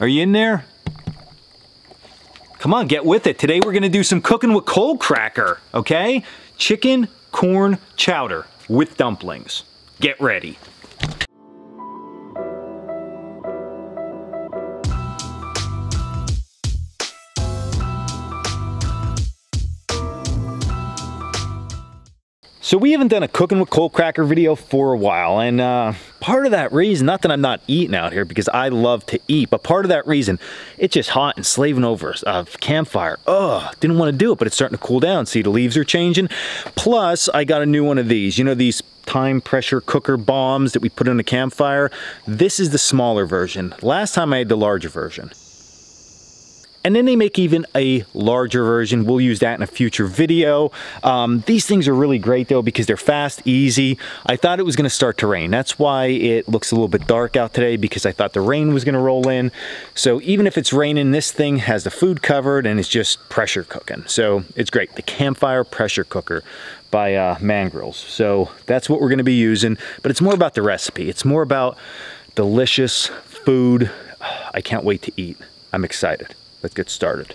Are you in there? Come on, get with it. Today we're gonna do some cooking with Coalcracker, okay? Chicken corn chowder with dumplings. Get ready. So we haven't done a cooking with Coalcracker video for a while and uh, part of that reason, not that I'm not eating out here because I love to eat, but part of that reason, it's just hot and slaving over a campfire. Ugh, didn't want to do it, but it's starting to cool down. See, the leaves are changing. Plus, I got a new one of these. You know these time pressure cooker bombs that we put in a campfire? This is the smaller version. Last time I had the larger version. And then they make even a larger version. We'll use that in a future video. Um, these things are really great though because they're fast, easy. I thought it was gonna start to rain. That's why it looks a little bit dark out today because I thought the rain was gonna roll in. So even if it's raining, this thing has the food covered and it's just pressure cooking. So it's great. The Campfire Pressure Cooker by uh, Mengrills. So that's what we're gonna be using, but it's more about the recipe. It's more about delicious food. I can't wait to eat. I'm excited. Let's get started.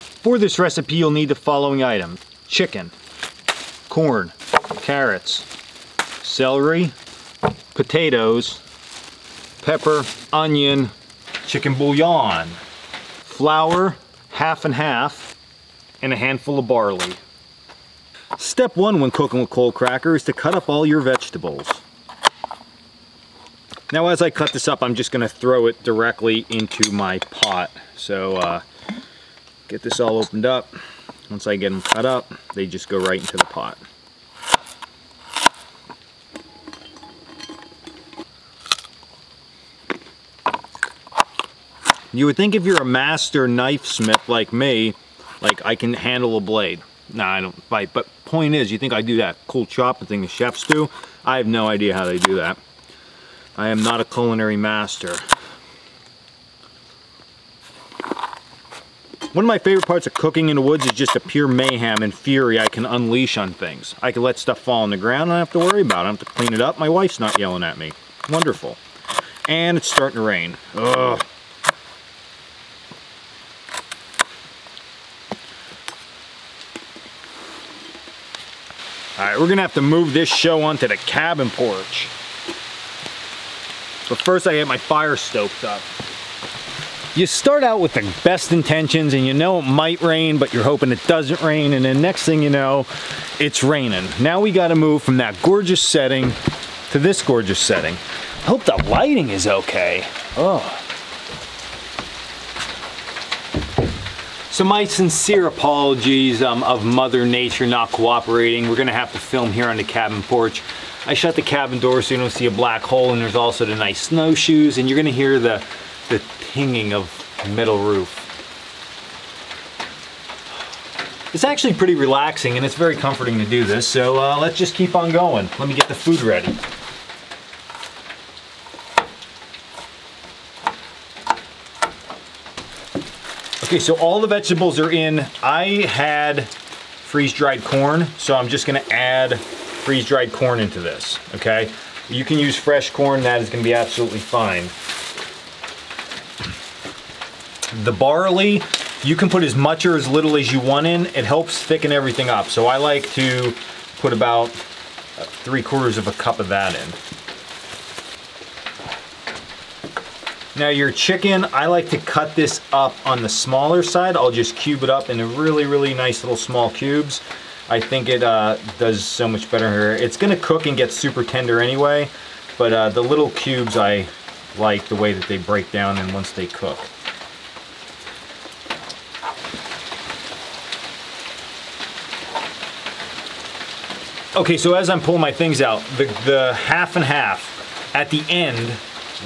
For this recipe, you'll need the following items. Chicken, corn, carrots, celery, potatoes, pepper, onion, chicken bouillon, flour, half and half, and a handful of barley. Step one when cooking with Coalcracker is to cut up all your vegetables. Now as I cut this up, I'm just gonna throw it directly into my pot. So uh, get this all opened up. Once I get them cut up, they just go right into the pot. You would think if you're a master knife smith like me, like I can handle a blade. Nah, I don't fight. But point is, you think I do that cool chopping thing the chefs do? I have no idea how they do that. I am not a culinary master. One of my favorite parts of cooking in the woods is just the pure mayhem and fury I can unleash on things. I can let stuff fall on the ground, I don't have to worry about it. I don't have to clean it up. My wife's not yelling at me. Wonderful. And it's starting to rain. Ugh. Alright, we're gonna have to move this show onto the cabin porch. But first I get my fire stoked up. You start out with the best intentions and you know it might rain, but you're hoping it doesn't rain. And then next thing you know, it's raining. Now we gotta move from that gorgeous setting to this gorgeous setting. I hope the lighting is okay. Oh. So my sincere apologies um, of Mother Nature not cooperating. We're gonna have to film here on the cabin porch. I shut the cabin door so you don't see a black hole and there's also the nice snowshoes and you're gonna hear the, the pinging of metal roof. It's actually pretty relaxing and it's very comforting to do this, so uh, let's just keep on going. Let me get the food ready. Okay, so all the vegetables are in. I had freeze-dried corn, so I'm just gonna add freeze-dried corn into this, okay? You can use fresh corn, that is gonna be absolutely fine. The barley, you can put as much or as little as you want in. It helps thicken everything up. So I like to put about three quarters of a cup of that in. Now your chicken, I like to cut this up on the smaller side. I'll just cube it up into really, really nice little small cubes. I think it uh, does so much better here. It's gonna cook and get super tender anyway, but uh, the little cubes I like the way that they break down and once they cook. Okay, so as I'm pulling my things out, the, the half and half, at the end,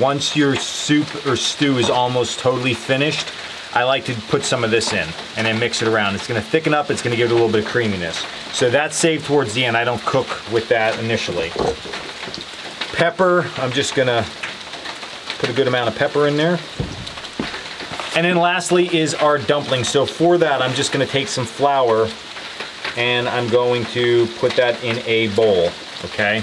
once your soup or stew is almost totally finished, I like to put some of this in and then mix it around. It's gonna thicken up, it's gonna give it a little bit of creaminess. So that's saved towards the end. I don't cook with that initially. Pepper, I'm just gonna put a good amount of pepper in there. And then lastly is our dumplings. So for that, I'm just gonna take some flour and I'm going to put that in a bowl, okay?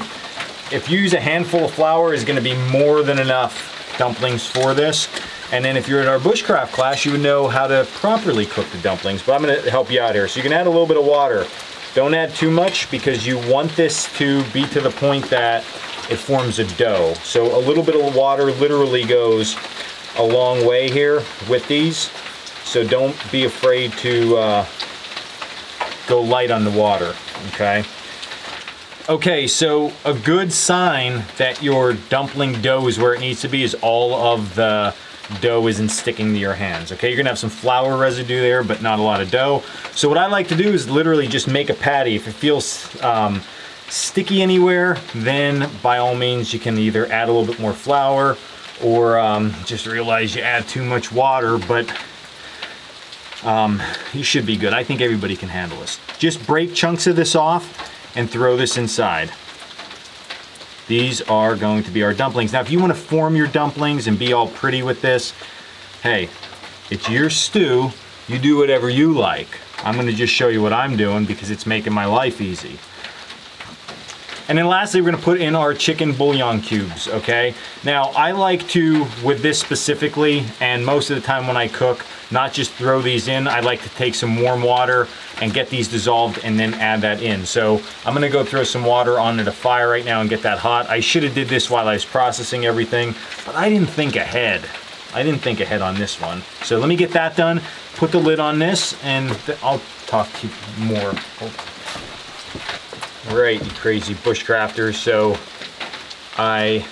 If you use a handful of flour, is gonna be more than enough dumplings for this. And then if you're in our bushcraft class, you would know how to properly cook the dumplings, but I'm gonna help you out here. So you can add a little bit of water. Don't add too much because you want this to be to the point that it forms a dough. So a little bit of water literally goes a long way here with these. So don't be afraid to uh, go light on the water, okay? Okay, so a good sign that your dumpling dough is where it needs to be is all of the dough isn't sticking to your hands. Okay, you're gonna have some flour residue there, but not a lot of dough. So what I like to do is literally just make a patty. If it feels um, sticky anywhere, then by all means you can either add a little bit more flour or um, just realize you add too much water, but um, you should be good. I think everybody can handle this. Just break chunks of this off and throw this inside. These are going to be our dumplings. Now, if you want to form your dumplings and be all pretty with this, hey, it's your stew. You do whatever you like. I'm going to just show you what I'm doing because it's making my life easy. And then lastly, we're gonna put in our chicken bouillon cubes, okay? Now, I like to, with this specifically, and most of the time when I cook, not just throw these in, I like to take some warm water and get these dissolved and then add that in. So I'm gonna go throw some water onto the fire right now and get that hot. I should have did this while I was processing everything, but I didn't think ahead. I didn't think ahead on this one. So let me get that done, put the lid on this, and I'll talk to you more. Oh. Right, you crazy bushcrafters. So I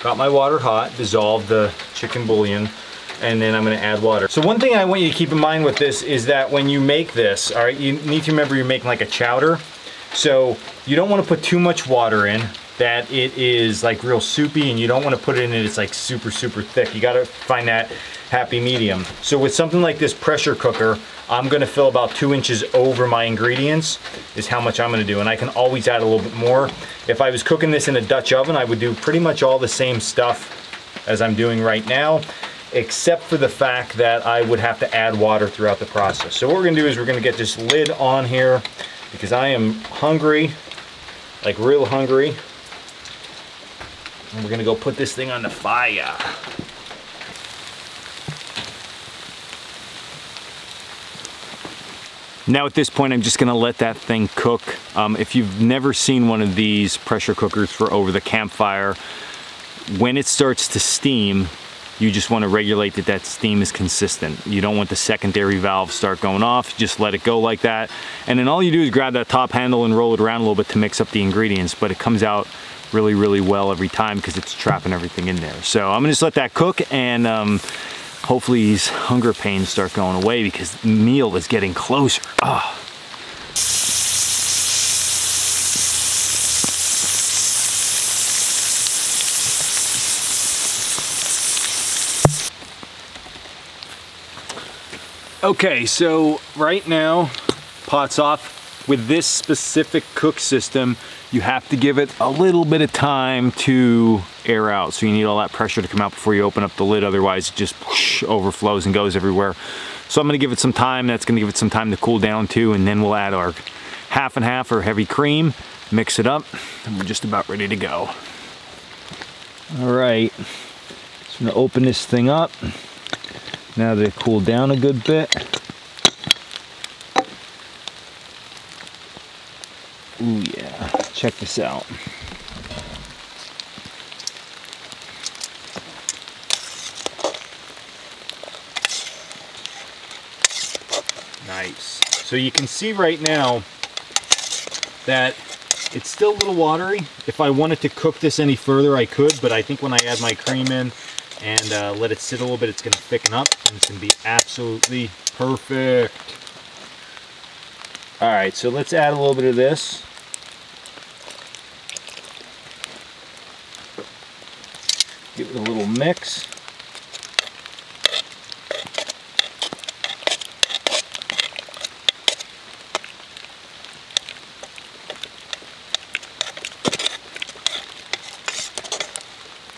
got my water hot, dissolved the chicken bouillon, and then I'm gonna add water. So one thing I want you to keep in mind with this is that when you make this, all right, you need to remember you're making like a chowder. So you don't wanna put too much water in that it is like real soupy and you don't wanna put it in it, it's like super, super thick. You gotta find that happy medium. So with something like this pressure cooker, I'm gonna fill about two inches over my ingredients is how much I'm gonna do. And I can always add a little bit more. If I was cooking this in a Dutch oven, I would do pretty much all the same stuff as I'm doing right now, except for the fact that I would have to add water throughout the process. So what we're gonna do is we're gonna get this lid on here because I am hungry, like real hungry. And we're gonna go put this thing on the fire. Now at this point, I'm just gonna let that thing cook. Um, if you've never seen one of these pressure cookers for over the campfire, when it starts to steam, you just wanna regulate that that steam is consistent. You don't want the secondary valve start going off, just let it go like that. And then all you do is grab that top handle and roll it around a little bit to mix up the ingredients, but it comes out really, really well every time because it's trapping everything in there. So I'm gonna just let that cook and um, hopefully these hunger pains start going away because meal is getting closer. Oh. Okay, so right now, pot's off. With this specific cook system, you have to give it a little bit of time to air out. So you need all that pressure to come out before you open up the lid. Otherwise it just whoosh, overflows and goes everywhere. So I'm gonna give it some time. That's gonna give it some time to cool down too. And then we'll add our half and half or heavy cream, mix it up, and we're just about ready to go. All right, so I'm gonna open this thing up. Now it cooled down a good bit, Ooh yeah, check this out. Nice. So you can see right now that it's still a little watery. If I wanted to cook this any further, I could, but I think when I add my cream in and uh, let it sit a little bit, it's gonna thicken up and gonna be absolutely perfect. All right, so let's add a little bit of this. Give it a little mix.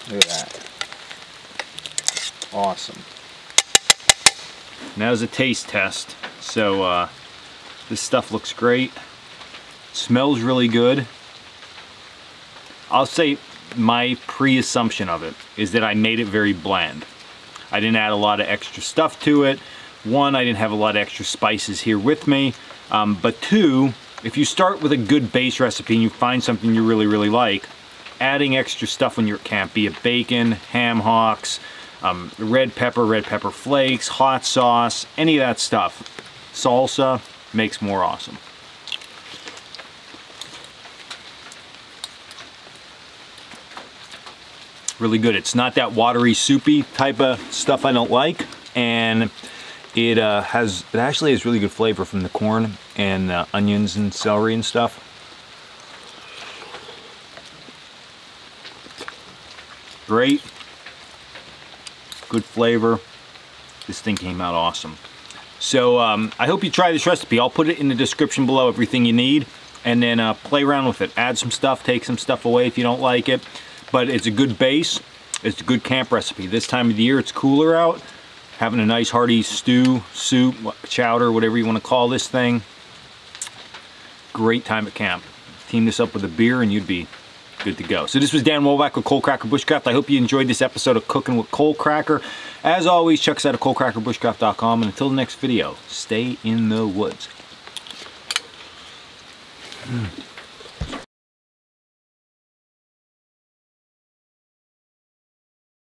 Look at that. Awesome. Now is a taste test. So uh, this stuff looks great. Smells really good. I'll say my pre-assumption of it is that I made it very bland. I didn't add a lot of extra stuff to it. One, I didn't have a lot of extra spices here with me. Um, but two, if you start with a good base recipe and you find something you really, really like, adding extra stuff when you're at camp, be it bacon, ham hocks, um, red pepper, red pepper flakes, hot sauce, any of that stuff, salsa, makes more awesome. Really good. It's not that watery, soupy type of stuff I don't like. And it uh, has, it actually has really good flavor from the corn and onions and celery and stuff. Great. Good flavor. This thing came out awesome. So um, I hope you try this recipe. I'll put it in the description below, everything you need. And then uh, play around with it. Add some stuff, take some stuff away if you don't like it. But it's a good base. It's a good camp recipe. This time of the year, it's cooler out having a nice hearty stew, soup, chowder, whatever you want to call this thing. Great time at camp. Team this up with a beer and you'd be good to go. So this was Dan Wowak with Coal Cracker Bushcraft. I hope you enjoyed this episode of Cooking with Coal Cracker. As always, check us out at coalcrackerbushcraft.com. And until the next video, stay in the woods. Mm.